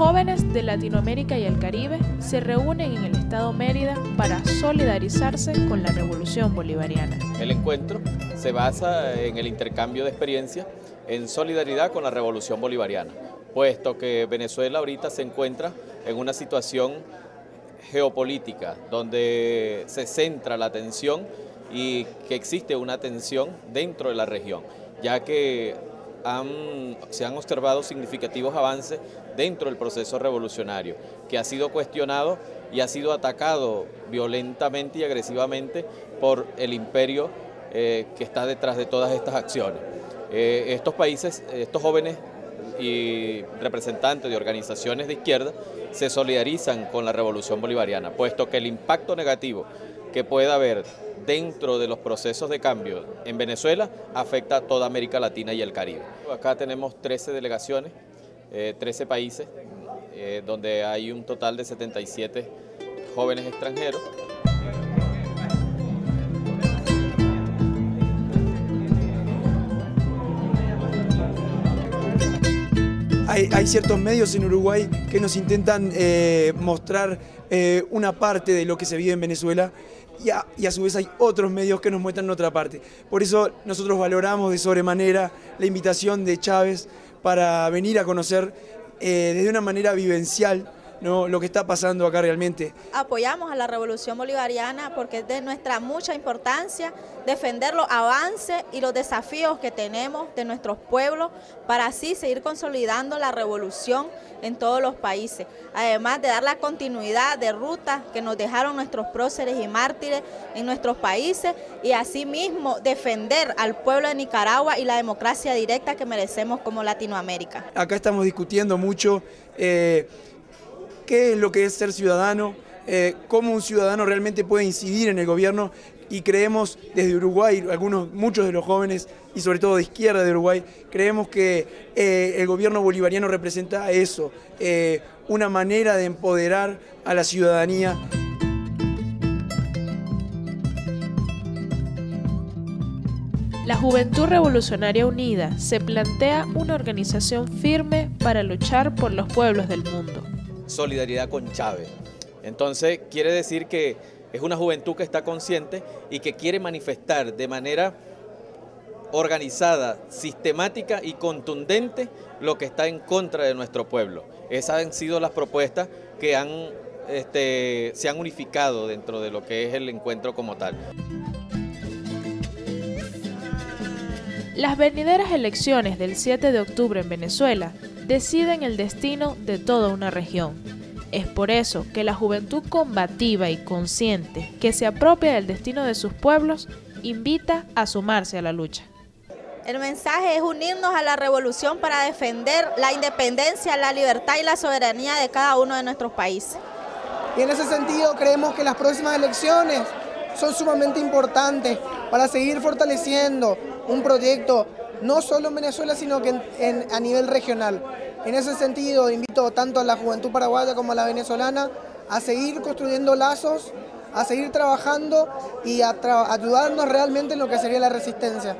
jóvenes de Latinoamérica y el Caribe se reúnen en el estado Mérida para solidarizarse con la revolución bolivariana. El encuentro se basa en el intercambio de experiencias en solidaridad con la revolución bolivariana, puesto que Venezuela ahorita se encuentra en una situación geopolítica donde se centra la atención y que existe una tensión dentro de la región, ya que se han observado significativos avances dentro del proceso revolucionario, que ha sido cuestionado y ha sido atacado violentamente y agresivamente por el imperio eh, que está detrás de todas estas acciones. Eh, estos países, estos jóvenes y representantes de organizaciones de izquierda se solidarizan con la revolución bolivariana, puesto que el impacto negativo que pueda haber dentro de los procesos de cambio en Venezuela afecta a toda América Latina y el Caribe. Acá tenemos 13 delegaciones, 13 eh, países, eh, donde hay un total de 77 jóvenes extranjeros. Hay, ciertos medios en Uruguay que nos intentan eh, mostrar una parte de lo que se vive en Venezuela y a, su vez hay otros medios que nos muestran otra parte. Por eso nosotros valoramos de sobremanera la invitación de Chávez para venir a conocer eh, desde una manera vivencial ¿no? lo que está pasando acá realmente. Apoyamos a la revolución bolivariana porque es de nuestra mucha importancia defender los avances y los desafíos que tenemos de nuestros pueblos para así seguir consolidando la revolución en todos los países, además de dar la continuidad de rutas que nos dejaron nuestros próceres y mártires en nuestros países y asimismo defender al pueblo de Nicaragua y la democracia directa que merecemos como Latinoamérica. Acá estamos discutiendo mucho eh, qué es lo que es ser ciudadano, eh, cómo un ciudadano realmente puede incidir en el gobierno y creemos desde Uruguay, algunos, muchos de los jóvenes y sobre todo de izquierda de Uruguay, creemos que eh, el gobierno bolivariano representa eso, eh, una manera de empoderar a la ciudadanía. La Juventud Revolucionaria Unida se plantea una organización firme para luchar por los pueblos del mundo solidaridad con Chávez. Entonces quiere decir que es una juventud que está consciente y que quiere manifestar de manera organizada, sistemática y contundente lo que está en contra de nuestro pueblo. Esas han sido las propuestas que este, se han unificado dentro de lo que es el encuentro como tal. Las venideras elecciones del 7 de octubre en Venezuela deciden el destino de toda una región. Es por eso que la juventud combativa y consciente que se apropia del destino de sus pueblos invita a sumarse a la lucha. El mensaje es unirnos a la revolución para defender la independencia, la libertad y la soberanía de cada uno de nuestros países. Y en ese sentido creemos que las próximas elecciones son sumamente importantes para seguir fortaleciendo un proyecto no solo en Venezuela, sino que a nivel regional. En ese sentido, invito tanto a la juventud paraguaya como a la venezolana a seguir construyendo lazos, a seguir trabajando y a ayudarnos realmente en lo que sería la resistencia.